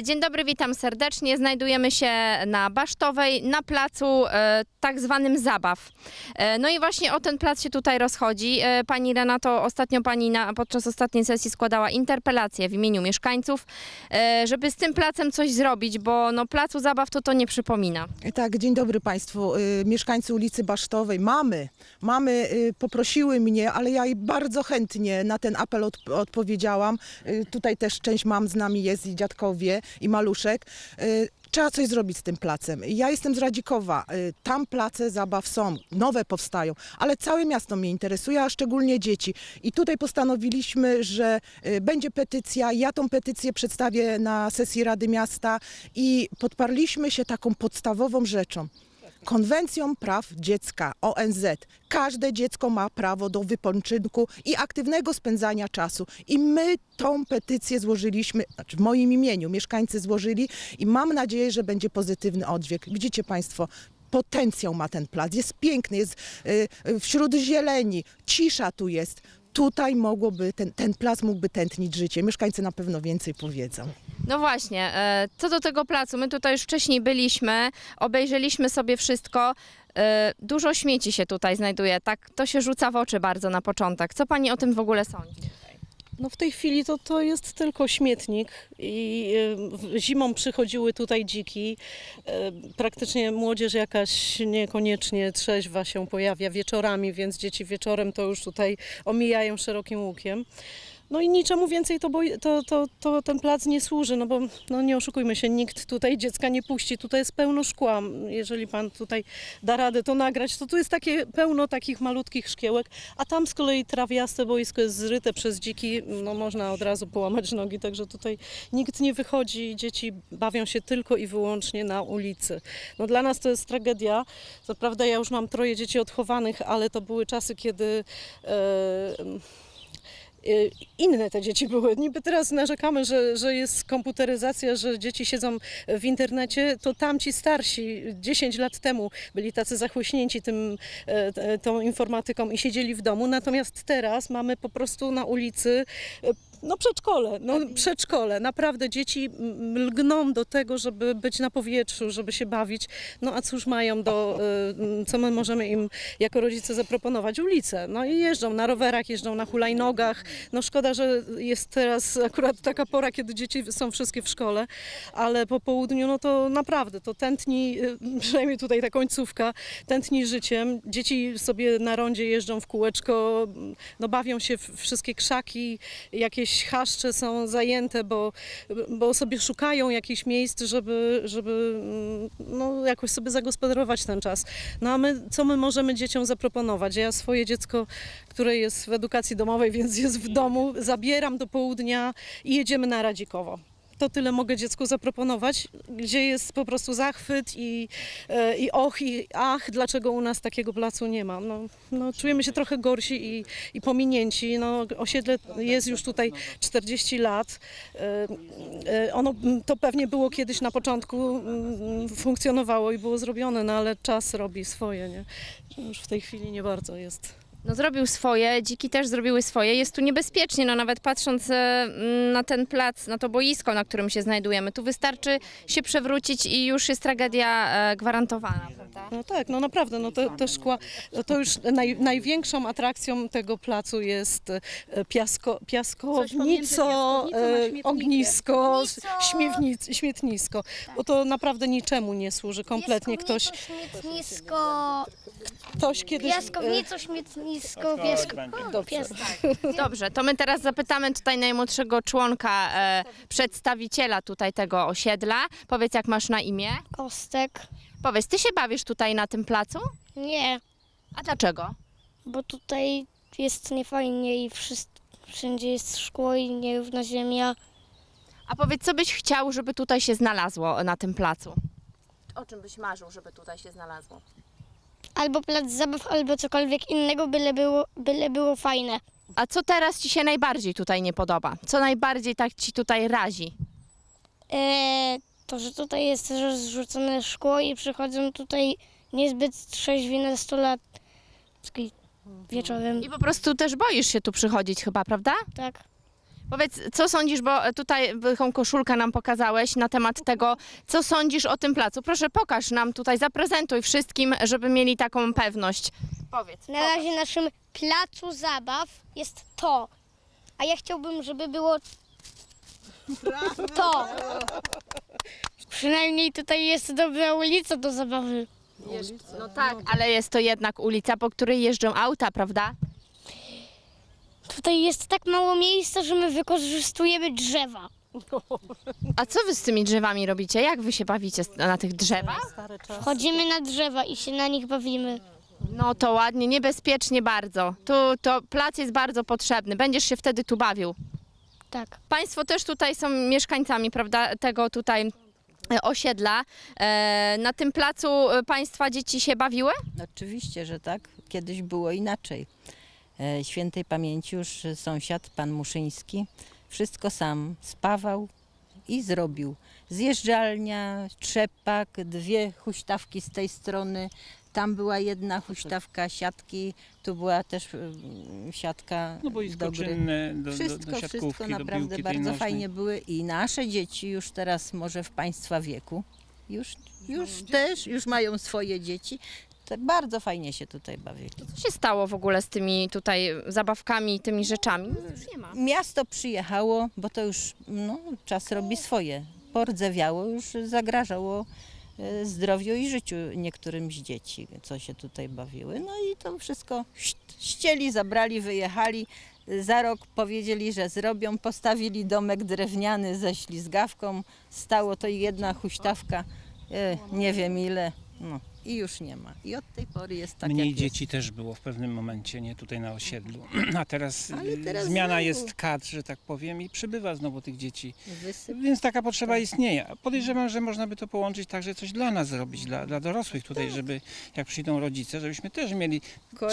Dzień dobry, witam serdecznie. Znajdujemy się na Basztowej, na placu e, tak zwanym Zabaw. E, No i właśnie o ten plac się tutaj rozchodzi. E, Pani Renato, ostatnio Pani na, podczas ostatniej sesji składała interpelację w imieniu mieszkańców, żeby z tym placem coś zrobić, bo no, placu Zabaw to to nie przypomina. Tak, dzień dobry Państwu. Mieszkańcy ulicy Basztowej, mamy, mamy poprosiły mnie, ale ja i bardzo chętnie na ten apel od, odpowiedziałam. Tutaj też część mam z nami jest i dziadkowie i maluszek. Y, Trzeba coś zrobić z tym placem. Ja jestem z Radzikowa. y, Tam place zabaw są, nowe powstają, ale całe miasto mnie interesuje, a szczególnie dzieci. I tutaj postanowiliśmy, że y, będzie petycja. Ja tą petycję przedstawię na sesji Rady Miasta i podparliśmy się taką podstawową rzeczą. Konwencją Praw Dziecka ONZ. Każde dziecko ma prawo do wypoczynku i aktywnego spędzania czasu. I my tą petycję złożyliśmy, znaczy w moim imieniu mieszkańcy złożyli i mam nadzieję, że będzie pozytywny oddźwięk. Widzicie Państwo, potencjał ma ten plac. Jest piękny, jest y, y, wśród zieleni, cisza tu jest. Tutaj mogłoby, ten, ten plac mógłby tętnić życie. Mieszkańcy na pewno więcej powiedzą. No właśnie, e, co do tego placu, my tutaj już wcześniej byliśmy, obejrzeliśmy sobie wszystko. E, Dużo śmieci się tutaj znajduje, tak to się rzuca w oczy bardzo na początek. Co pani o tym w ogóle sądzi? No w tej chwili to, to jest tylko śmietnik i e, zimą przychodziły tutaj dziki. Praktycznie młodzież jakaś niekoniecznie trzeźwa się pojawia wieczorami, więc dzieci wieczorem to już tutaj omijają szerokim łukiem. No i niczemu więcej to, boi- to, to, to ten plac nie służy, no bo no nie oszukujmy się, nikt tutaj dziecka nie puści. Tutaj jest pełno szkła. Jeżeli pan tutaj da radę to nagrać, to tu jest takie pełno takich malutkich szkiełek, a tam z kolei trawiaste boisko jest zryte przez dziki, no można od razu połamać nogi, także tutaj nikt nie wychodzi, dzieci bawią się tylko i wyłącznie na ulicy. No dla nas to jest tragedia. Co prawda ja już mam troje dzieci odchowanych, ale to były czasy, kiedy e, y, inne te dzieci były. Niby teraz narzekamy, że, że jest komputeryzacja, że dzieci siedzą w internecie, to tamci starsi 10 lat temu byli tacy zachłyśnięci tym, e, t- tą informatyką i siedzieli w domu. Natomiast teraz mamy po prostu na ulicy e, no przedszkole, no przedszkole. Naprawdę dzieci lgną do tego, żeby być na powietrzu, żeby się bawić. No a cóż mają do, y, co my możemy im jako rodzice zaproponować? Ulice. No i jeżdżą na rowerach, jeżdżą na hulajnogach. No szkoda, że jest teraz akurat taka pora, kiedy dzieci są wszystkie w szkole, ale po południu, no to naprawdę, to tętni, y, przynajmniej tutaj ta końcówka, tętni życiem. Dzieci sobie na rondzie jeżdżą w kółeczko, no bawią się w wszystkie krzaki, jakieś chaszcze są zajęte, bo, bo sobie szukają jakichś miejsc, żeby, żeby mm, no, jakoś sobie zagospodarować ten czas. No a my, co my możemy dzieciom zaproponować? Ja swoje dziecko, które jest w edukacji domowej, więc jest w domu, zabieram do południa i jedziemy na Radzikowo. To tyle mogę dziecku zaproponować, gdzie jest po prostu zachwyt i, e, i och i ach, dlaczego u nas takiego placu nie ma. No, no, czujemy się trochę gorsi i, i pominięci. No, osiedle jest już tutaj 40 lat. E, e, Ono to pewnie było kiedyś na początku, mm, funkcjonowało i było zrobione, no ale czas robi swoje. Nie? Już w tej chwili nie bardzo jest. No zrobił swoje, dziki też zrobiły swoje. Jest tu niebezpiecznie, no nawet patrząc e, na ten plac, na to boisko, na którym się znajdujemy. Tu wystarczy się przewrócić i już jest tragedia e, gwarantowana, prawda? No tak, no naprawdę, no te, te szkła, to już naj, największą atrakcją tego placu jest e, piasko, piaskownico, ognisko, śmiewnic, śmietnisko, bo to naprawdę niczemu nie służy kompletnie. Ktoś, śmietnisko, ktoś kiedyś... e, piaskownico, śmietnisko, piasko. O, pies, Dobrze, to my teraz zapytamy tutaj najmłodszego członka, e, przedstawiciela tutaj tego osiedla. Powiedz, jak masz na imię? Kostek. Powiedz, ty się bawisz tutaj na tym placu? Nie, A dlaczego? bo tutaj jest niefajnie i wszędzie jest szkło i nierówna ziemia. A powiedz, co byś chciał, żeby tutaj się znalazło na tym placu? O czym byś marzył, żeby tutaj się znalazło? Albo plac zabaw, albo cokolwiek innego, byle było, byle było fajne. A co teraz ci się najbardziej tutaj nie podoba? Co najbardziej tak ci tutaj razi? Eee, to, że tutaj jest rozrzucone szkło i przychodzą tutaj niezbyt trzeźwi nastolatki wieczorem. I po prostu też boisz się tu przychodzić chyba, prawda? Tak. Powiedz, co sądzisz, bo tutaj tą koszulkę nam pokazałeś na temat tego, co sądzisz o tym placu. Proszę, pokaż nam tutaj, zaprezentuj wszystkim, żeby mieli taką pewność. Powiedz. Na razie naszym placu zabaw jest to. A ja chciałbym, żeby było to. Przynajmniej tutaj jest dobra ulica do zabawy. No tak, ale jest to jednak ulica, po której jeżdżą auta, prawda? Tutaj jest tak mało miejsca, że my wykorzystujemy drzewa. A co wy z tymi drzewami robicie? Jak wy się bawicie z- na tych drzewach? Chodzimy na drzewa i się na nich bawimy. No to ładnie, niebezpiecznie bardzo. Tu to plac jest bardzo potrzebny. Będziesz się wtedy tu bawił. Tak. Państwo też tutaj są mieszkańcami, prawda, tego tutaj e, osiedla. E, na tym placu e, państwa dzieci się bawiły? Oczywiście, że tak. Kiedyś było inaczej. E, Świętej pamięci już sąsiad, pan Muszyński, wszystko sam spawał i zrobił. Zjeżdżalnia, trzepak, dwie huśtawki z tej strony. Tam była jedna huśtawka siatki, tu była też mm, siatka No boisko do gry. czynne, do, do, Wszystko, do wszystko do naprawdę tej bardzo fajnie były i nasze dzieci już teraz może w Państwa wieku, już, już też, już mają swoje dzieci. Bardzo fajnie się tutaj bawili. Co się stało w ogóle z tymi tutaj zabawkami, tymi rzeczami? Nic już nie ma. Miasto przyjechało, bo to już no, czas robi swoje. Pordzewiało, już zagrażało e, zdrowiu i życiu niektórym z dzieci, co się tutaj bawiły. No i to wszystko ścieli, zabrali, wyjechali. Za rok powiedzieli, że zrobią, postawili domek drewniany ze ślizgawką. Stało to jedna huśtawka, e, nie wiem ile. No i już nie ma. I od tej pory jest tak Mniej jak dzieci też było w pewnym momencie, nie tutaj na osiedlu. A teraz, y, teraz zmiana znowu. jest kadr, że tak powiem, i przybywa znowu tych dzieci. jest. Wysyp Więc taka potrzeba istnieje. A Podejrzewam, że można by to połączyć także coś dla nas zrobić, dla, dla dorosłych tutaj, żeby jak przyjdą rodzice, żebyśmy też mieli,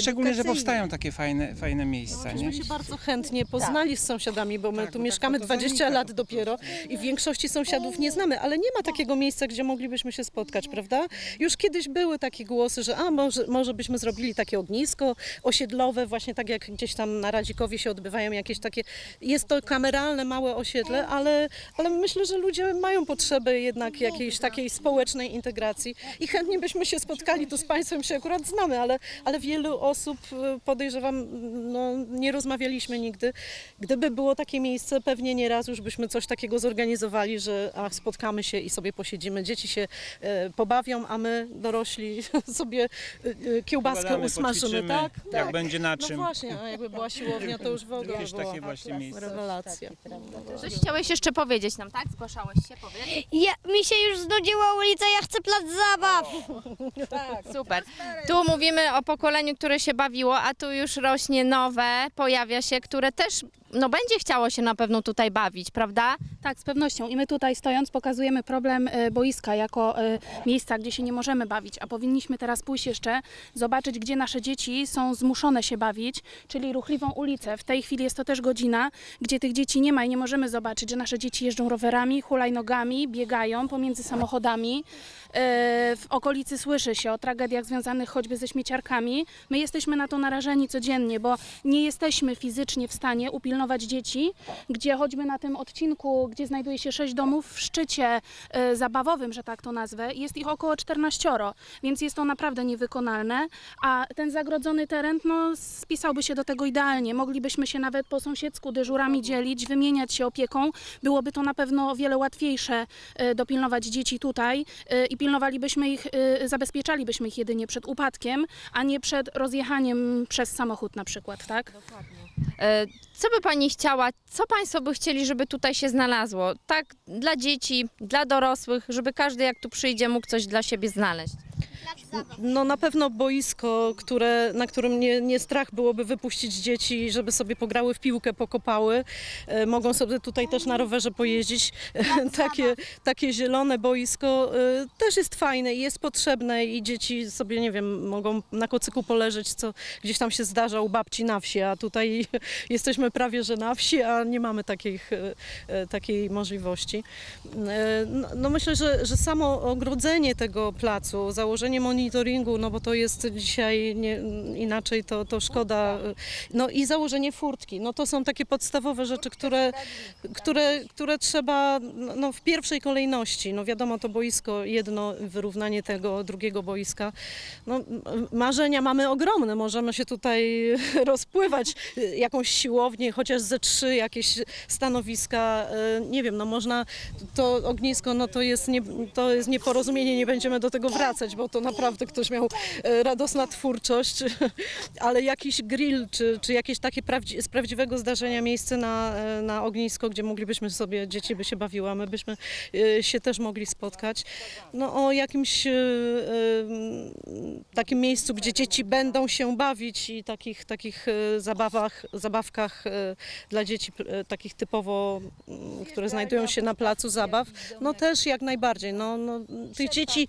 szczególnie, że powstają takie fajne, fajne miejsca. Nie? Myśmy się bardzo chętnie poznali z sąsiadami, bo my Tak, tu bo tak mieszkamy to 20 zanika lat dopiero i większości sąsiadów nie znamy, ale nie ma takiego miejsca, gdzie moglibyśmy się spotkać, prawda? Już kiedyś były takie głosy, że a może, może byśmy zrobili takie ognisko osiedlowe, właśnie tak jak gdzieś tam na Radzikowie się odbywają jakieś takie, jest to kameralne małe osiedle, ale, ale myślę, że ludzie mają potrzebę jednak jakiejś takiej społecznej integracji i chętnie byśmy się spotkali, tu z Państwem się akurat znamy, ale, ale wielu osób e, podejrzewam, no, nie rozmawialiśmy nigdy. Gdyby było takie miejsce, pewnie nieraz już byśmy coś takiego zorganizowali, że ach, spotkamy się i sobie posiedzimy, dzieci się e, pobawią, a my dorośli sobie e, e, kiełbaskę Pogadamy, usmażymy, tak? Jak tak. będzie na No czym. właśnie, a jakby była siłownia, to już w ogóle Jakieś była takie właśnie miejsce. rewelacja. Coś chciałeś jeszcze powiedzieć nam, tak? Zgłaszałeś się, powiedz. Ja, mi się już znudziła ulica, ja chcę plac zabaw. Super. Tu mówimy o pokoleniu, które się bawiło, a tu już rośnie nowe, pojawia się, które też no, będzie chciało się na pewno tutaj bawić, prawda? Tak, z pewnością. I my tutaj stojąc pokazujemy problem e, boiska jako e, miejsca, gdzie się nie możemy bawić, a powinniśmy teraz pójść jeszcze, zobaczyć, gdzie nasze dzieci są zmuszone się bawić, czyli ruchliwą ulicę. W tej chwili jest to też godzina, gdzie tych dzieci nie ma i nie możemy zobaczyć, że nasze dzieci jeżdżą rowerami, hulajnogami, biegają pomiędzy samochodami. E, W okolicy słyszy się o tragediach związanych choćby ze śmieciarkami. My jesteśmy na to narażeni codziennie, bo nie jesteśmy fizycznie w stanie upilnować dzieci, gdzie choćby na tym odcinku, gdzie znajduje się sześć domów w szczycie e, zabawowym, że tak to nazwę, jest ich około 14, więc jest to naprawdę niewykonalne, a ten zagrodzony teren no, spisałby się do tego idealnie. Moglibyśmy się nawet po sąsiedzku dyżurami dzielić, wymieniać się opieką. Byłoby to na pewno o wiele łatwiejsze e, dopilnować dzieci tutaj e, i pilnowalibyśmy ich, zabezpieczalibyśmy ich jedynie przed upadkiem, a nie przed rozjechaniem przez samochód na przykład, tak? E, Co by Pani chciała, co Państwo by chcieli, żeby tutaj się znalazło? Tak dla dzieci, dla dorosłych, żeby każdy jak tu przyjdzie mógł coś dla siebie znaleźć. No na pewno boisko, które, na którym nie, nie strach byłoby wypuścić dzieci, żeby sobie pograły w piłkę, pokopały. E, mogą sobie tutaj też na rowerze pojeździć. Takie, takie zielone boisko e, też jest fajne i jest potrzebne i dzieci sobie, nie wiem, mogą na kocyku poleżeć, co gdzieś tam się zdarza u babci na wsi, a tutaj jesteśmy prawie, że na wsi, a nie mamy takich, e, takiej możliwości. No, no myślę, że, że samo ogrodzenie tego placu, założenie monitoringu, no bo to jest dzisiaj nie, inaczej, to, to szkoda. No i założenie furtki, no to są takie podstawowe rzeczy, które, które, które trzeba no, w pierwszej kolejności. No wiadomo, to boisko jedno, wyrównanie tego drugiego boiska. No, marzenia mamy ogromne, możemy się tutaj rozpływać, jakąś siłownię, chociaż ze trzy jakieś stanowiska, y, nie wiem, no można, to ognisko, no to jest, nie, to jest nieporozumienie, nie będziemy do tego wracać, bo to naprawdę ktoś miał e, radosna twórczość, ale jakiś grill, czy, czy jakieś takie z prawdziwego zdarzenia miejsce na, e, na ognisko, gdzie moglibyśmy sobie, dzieci by się bawiły, a my byśmy e, się też mogli spotkać. No o jakimś takim miejscu, gdzie dzieci będą się bawić i takich, takich zabawach, zabawkach dla dzieci, takich typowo, mm, które znajdują się na placu zabaw, no też jak najbardziej. No, no, tych dzieci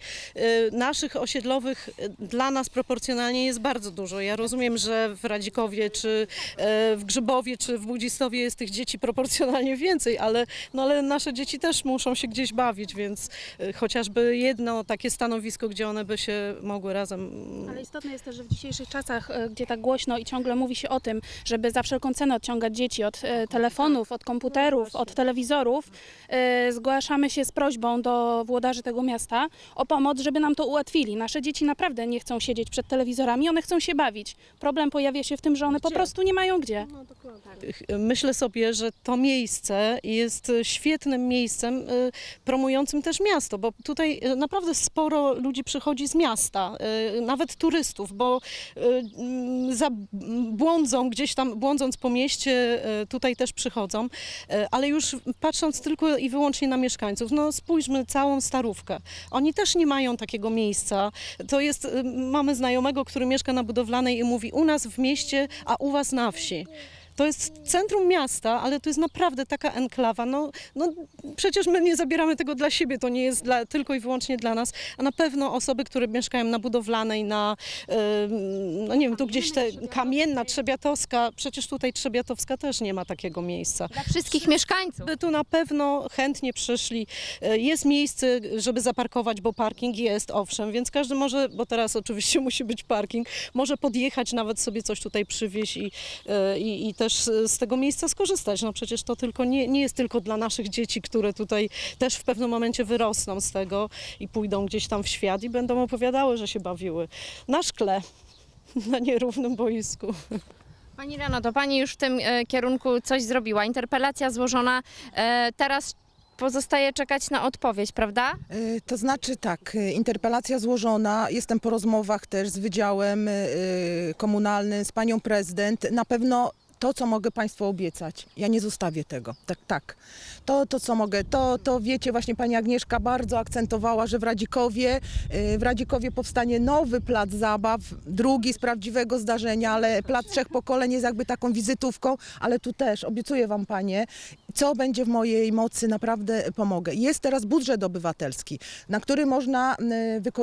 naszych osiedlowych e, dla nas proporcjonalnie jest bardzo dużo. Ja rozumiem, że w Radzikowie, czy e, w Grzybowie, czy w Budzistowie jest tych dzieci proporcjonalnie więcej, ale, no, ale nasze dzieci też muszą się gdzieś bawić, więc e, chociażby jedno takie stanowisko, gdzie one by się mogły razem Ale istotne jest też, że w dzisiejszych czasach, gdzie tak głośno i ciągle mówi się o tym, żeby za wszelką cenę odciągać dzieci od telefonów, od komputerów, od telewizorów, zgłaszamy się z prośbą do włodarzy tego miasta o pomoc, żeby nam to ułatwili. Nasze dzieci naprawdę nie chcą siedzieć przed telewizorami, one chcą się bawić. Problem pojawia się w tym, że one po prostu nie mają gdzie. Myślę sobie, że to miejsce jest świetnym miejscem y, promującym też miasto, bo tutaj y, naprawdę sporo ludzi przychodzi z miasta, nawet turystów, bo błądzą gdzieś tam, błądząc po mieście, tutaj też przychodzą, ale już patrząc tylko i wyłącznie na mieszkańców, no spójrzmy całą Starówkę. Oni też nie mają takiego miejsca. To jest, y, mamy znajomego, który mieszka na budowlanej i mówi u nas w mieście, a u was na wsi. To jest centrum miasta, ale to jest naprawdę taka enklawa. No, no przecież my nie zabieramy tego dla siebie, to nie jest dla, tylko i wyłącznie dla nas, a na pewno osoby, które mieszkają na budowlanej, na, em, no nie wiem, tu gdzieś te kamienna, Trzebiatowska, przecież tutaj Trzebiatowska też nie ma takiego miejsca. Dla wszystkich mieszkańców. By tu na pewno chętnie przyszli. E, Jest miejsce, żeby zaparkować, bo parking jest, owszem, więc każdy może, bo teraz oczywiście musi być parking, może podjechać, nawet sobie coś tutaj przywieźć i, e, i, i też z tego miejsca skorzystać. No przecież to tylko nie, nie jest tylko dla naszych dzieci, które tutaj też w pewnym momencie wyrosną z tego i pójdą gdzieś tam w świat i będą opowiadały, że się bawiły na szkle, na nierównym boisku. Pani Rano, to Pani już w tym e, kierunku coś zrobiła. Interpelacja złożona. E, teraz pozostaje czekać na odpowiedź, prawda? Y, To znaczy tak, y, interpelacja złożona, jestem po rozmowach też z Wydziałem y, Komunalnym, z Panią Prezydent. Na pewno to, co mogę Państwu obiecać, ja nie zostawię tego. Tak, tak. To, to co mogę, to, to wiecie, właśnie Pani Agnieszka bardzo akcentowała, że w Radzikowie, y, w Radzikowie powstanie nowy plac zabaw, drugi z prawdziwego zdarzenia, ale plac trzech pokoleń jest jakby taką wizytówką, ale tu też obiecuję Wam Panie, co będzie w mojej mocy, naprawdę pomogę. Jest teraz budżet obywatelski, na który można,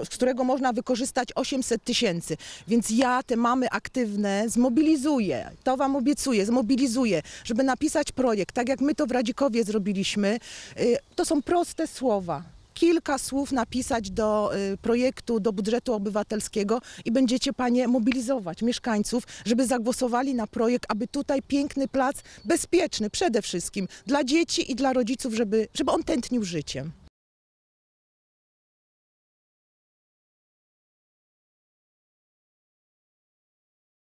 z którego można wykorzystać 800 tysięcy, więc ja te mamy aktywne zmobilizuję, to Wam obiecuję, zmobilizuję, żeby napisać projekt, tak jak my to w Radzikowie zrobiliśmy. Y, To są proste słowa. Kilka słów napisać do y, projektu, do budżetu obywatelskiego i będziecie Panie mobilizować mieszkańców, żeby zagłosowali na projekt, aby tutaj piękny plac, bezpieczny przede wszystkim dla dzieci i dla rodziców, żeby, żeby on tętnił życiem.